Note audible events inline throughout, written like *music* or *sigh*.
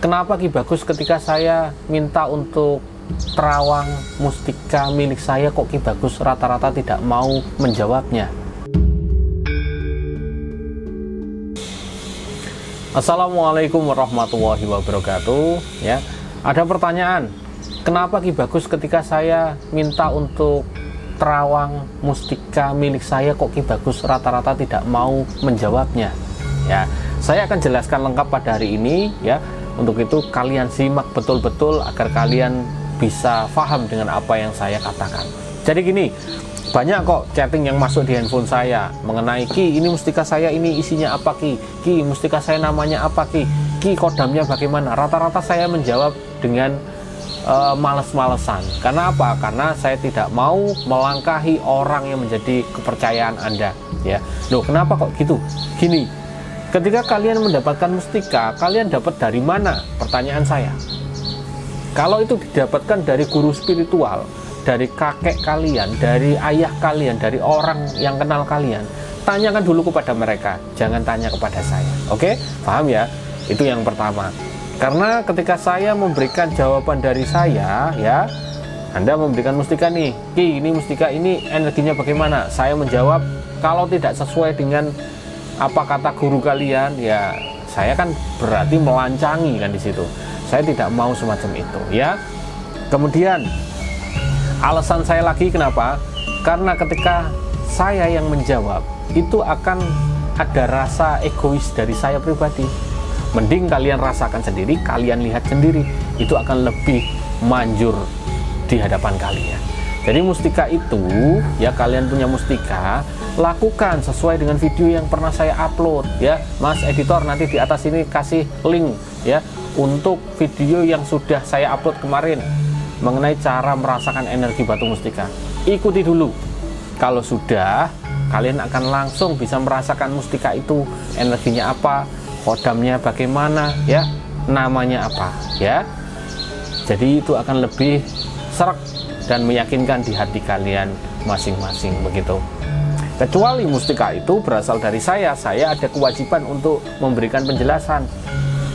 Kenapa Ki Bagus ketika saya minta untuk terawang mustika milik saya kok Ki Bagus rata-rata tidak mau menjawabnya? Assalamualaikum warahmatullahi wabarakatuh. Ya ada pertanyaan. Kenapa Ki Bagus ketika saya minta untuk terawang mustika milik saya kok Ki Bagus rata-rata tidak mau menjawabnya? Ya saya akan jelaskan lengkap pada hari ini ya untuk itu kalian simak betul-betul agar kalian bisa paham dengan apa yang saya katakan. Jadi gini, banyak kok chatting yang masuk di handphone saya mengenai Ki, ini mustika saya ini isinya apa Ki? Ki, mustika saya namanya apa Ki? Ki, kodamnya bagaimana? Rata-rata saya menjawab dengan uh, males-malesan. Karena apa? Karena saya tidak mau melangkahi orang yang menjadi kepercayaan Anda. Ya, loh kenapa kok gitu? Gini, Ketika kalian mendapatkan mustika, kalian dapat dari mana? Pertanyaan saya. Kalau itu didapatkan dari guru spiritual, dari kakek kalian, dari ayah kalian, dari orang yang kenal kalian, tanyakan dulu kepada mereka, jangan tanya kepada saya. Oke, paham ya? Itu yang pertama. Karena ketika saya memberikan jawaban dari saya, ya, Anda memberikan mustika nih, Ki, ini mustika ini energinya bagaimana? Saya menjawab, kalau tidak sesuai dengan apa kata guru kalian? Ya saya kan berarti melancangi kan di situ. Saya tidak mau semacam itu ya. Kemudian alasan saya lagi kenapa? Karena ketika saya yang menjawab itu akan ada rasa egois dari saya pribadi. Mending kalian rasakan sendiri kalian lihat sendiri. Itu akan lebih manjur di hadapan kalian jadi mustika itu ya kalian punya mustika lakukan sesuai dengan video yang pernah saya upload ya. Mas editor nanti di atas ini kasih link ya untuk video yang sudah saya upload kemarin mengenai cara merasakan energi batu mustika. Ikuti dulu. Kalau sudah kalian akan langsung bisa merasakan mustika itu. Energinya apa kodamnya bagaimana ya namanya apa ya. Jadi itu akan lebih serak dan meyakinkan di hati kalian masing-masing begitu Kecuali mustika itu berasal dari saya, saya ada kewajiban untuk memberikan penjelasan.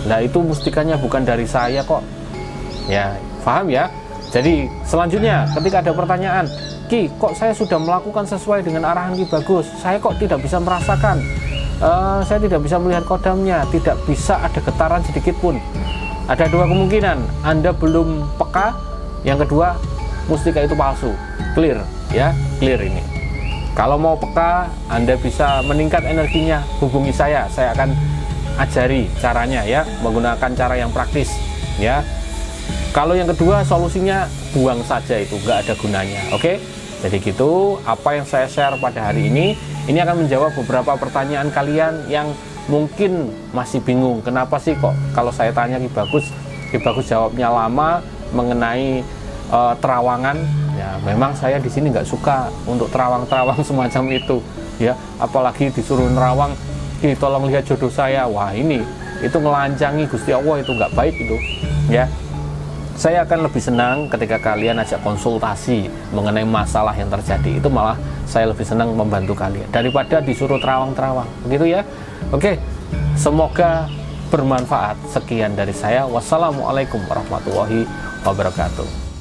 Nah itu mustikanya bukan dari saya kok. Ya, paham ya? Jadi selanjutnya ketika ada pertanyaan, Ki, kok saya sudah melakukan sesuai dengan arahan Ki Bagus, saya kok tidak bisa merasakan, uh, saya tidak bisa melihat kodamnya, tidak bisa ada getaran sedikit pun. Ada dua kemungkinan, Anda belum peka, yang kedua mustika itu palsu, clear ya, clear ini. Kalau mau peka, Anda bisa meningkat energinya, hubungi saya. Saya akan ajari caranya ya, menggunakan cara yang praktis ya. Kalau yang kedua solusinya buang saja itu, nggak ada gunanya. Oke? Jadi gitu, apa yang saya share pada hari ini, ini akan menjawab beberapa pertanyaan kalian yang mungkin masih bingung. Kenapa sih kok kalau saya tanya Ki Bagus, Ki Bagus jawabnya lama mengenai uh, terawangan. Ya memang saya di sini nggak suka untuk terawang-terawang *laughs* semacam itu ya. Apalagi disuruh nerawang Ki tolong lihat jodoh saya. Wah ini itu melancangi Gusti Allah itu nggak baik itu ya. Saya akan lebih senang ketika kalian ajak konsultasi mengenai masalah yang terjadi. Itu malah saya lebih senang membantu kalian daripada disuruh terawang-terawang. Begitu ya? Oke semoga bermanfaat. Sekian dari saya. Wassalamualaikum warahmatullahi wabarakatuh